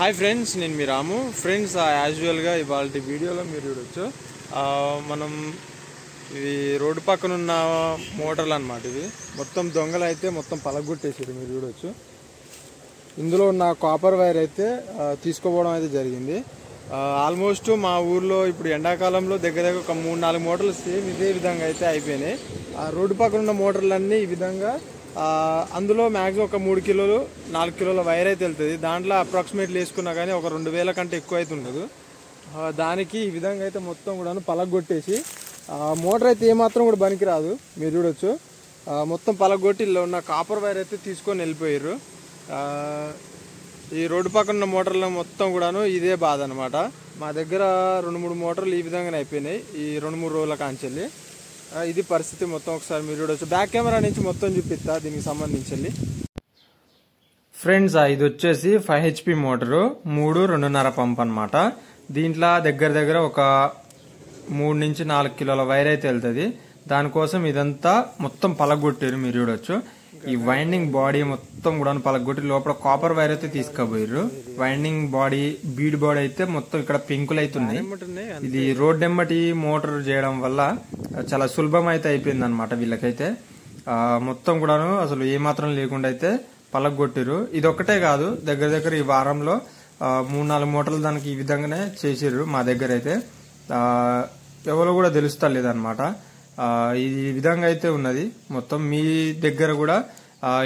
Hi friends నేను మీ రాము. Friends యాజువల్గా ఇవాళ వీడియోలో మీరు చూడొచ్చు. మనం ఇది రోడ్డు పక్కన ఉన్న మోటార్లు అనమాట ఇది మొత్తం దొంగలు అయితే మొత్తం పలగొట్టేసారు మీరు చూడొచ్చు. ఇందులో ఉన్న కాపర్ వైర్ అయితే ఆ, తీసుకోపోవడం అయితే జరిగింది. ఆల్మోస్ట్ మా ఊర్లో ఇప్పుడు ఎండాకాలంలో దగ్గర దగ్గర ఒక మూడు నాలుగు మోటార్లు సేమ్ ఇదే విధంగా అయితే అయిపోయినాయి. ఆ రోడ్డు పక్కన ఉన్న మోటార్లన్నీ ఈ విధంగా అందులో మ్యాక్సిమం ఒక మూడు కిలోలు నాలుగు కిలోల వైర్ అయితే వెళ్తుంది. దాంట్లో అప్రాక్సిమేట్లీ వేసుకున్నా కానీ ఒక రెండు వేల కంటే ఎక్కువ అయితే ఉండదు దానికి ఈ విధంగా అయితే మొత్తం కూడా పలగొట్టేసి మోటార్ అయితే ఏమాత్రం కూడా పనికిరాదు. మీరు చూడొచ్చు. మొత్తం పలగొట్టి ఇలా ఉన్న కాపర్ వైర్ అయితే తీసుకొని వెళ్ళిపోయారు ఈ రోడ్డు పక్కన ఉన్న మోటార్లు మొత్తం కూడాను ఇదే బాధ అనమాట మా దగ్గర రెండు మూడు మోటార్లు ఈ విధంగానే అయిపోయినాయి. ఈ రెండు మూడు రోజుల కాంచెల్లి. ఇది పరిస్థితి మొత్తం ఒకసారి మీరు చూడొచ్చు. బ్యాక్ కెమెరా నుంచి మొత్తం చూపిస్తా దీనికి సంబంధించి ఫ్రెండ్స్ ఇది వచ్చేసి ఫైవ్ హెచ్పి మోటారు మూడు రెండున్నర పంప్ అన్నమాట. దీంట్లో దగ్గర దగ్గర ఒక మూడు నుంచి నాలుగు కిలోల వైర్ అయితే వెళ్తుంది. దానికోసం ఇదంతా మొత్తం పలగొట్టారు మీరు చూడొచ్చు. ఈ వైండింగ్ బాడీ మొత్తం కూడా పలగొట్టి లోపల కాపర్ వైర్ అయితే తీసుకోబోయారు వైండింగ్ బాడీ బీడ్ బాడీ అయితే మొత్తం ఇక్కడ పింకులు అవుతున్నాయి ఉన్నాయి ఇది రోడ్ ఎమ్మటి మోటార్ చేయడం వల్ల చాలా సులభం అయితే అయిపోయింది అనమాట వీళ్ళకైతే మొత్తం కూడాను అసలు ఏ మాత్రం లేకుండా అయితే పలగొట్టిరు ఇది ఒక్కటే కాదు దగ్గర దగ్గర ఈ వారంలో మూడు నాలుగు మూటలు దానికి ఈ విధంగానే చేసిర్రు మా దగ్గర అయితే. ఎవరు ఎవరో కూడా తెలుస్తా లేదనమాట ఈ విధంగా అయితే ఉన్నది. మొత్తం మీ దగ్గర కూడా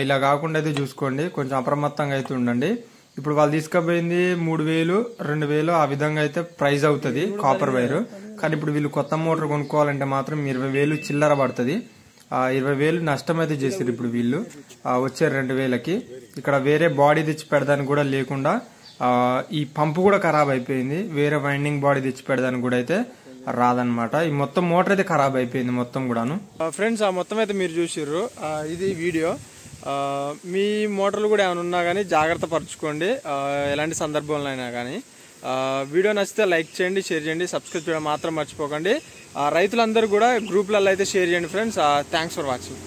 ఇలా కాకుండా అయితే చూసుకోండి. కొంచెం అప్రమత్తంగా అయితే ఉండండి. ఇప్పుడు వాళ్ళు తీసుకుపోయింది మూడు వేలు రెండు వేలు ఆ విధంగా అయితే ప్రైస్ అవుతుంది కాపర్ వైర్ కానీ ఇప్పుడు వీళ్ళు కొత్త మోటార్ కొనుక్కోవాలంటే మాత్రం ఇరవై వేలు చిల్లర పడుతుంది. ఆ ఇరవై వేలు నష్టం అయితే చేసారు ఇప్పుడు వీళ్ళు. వచ్చే రెండు వేలకి. ఇక్కడ వేరే బాడీ తెచ్చి పెడదానికి కూడా లేకుండా ఈ పంపు కూడా ఖరాబ్ అయిపోయింది. వేరే వైండింగ్ బాడీ తెచ్చి పెడదానికి కూడా అయితే రాదనమాట ఈ మొత్తం మోటార్ అయితే ఖరాబ్ అయిపోయింది మొత్తం కూడాను. ఫ్రెండ్స్ ఆ మొత్తం అయితే మీరు చూసిర్రు. ఇది వీడియో. మీ మోటార్లు కూడా ఏమైనా ఉన్నా కానీ జాగ్రత్త పరచుకోండి. ఎలాంటి సందర్భంలో అయినా కానీ వీడియో నచ్చితే లైక్ చేయండి షేర్ చేయండి సబ్స్క్రైబ్ చేయడం మాత్రం మర్చిపోకండి. రైతులందరూ కూడా గ్రూప్లలో అయితే షేర్ చేయండి ఫ్రెండ్స్. Thanks for watching.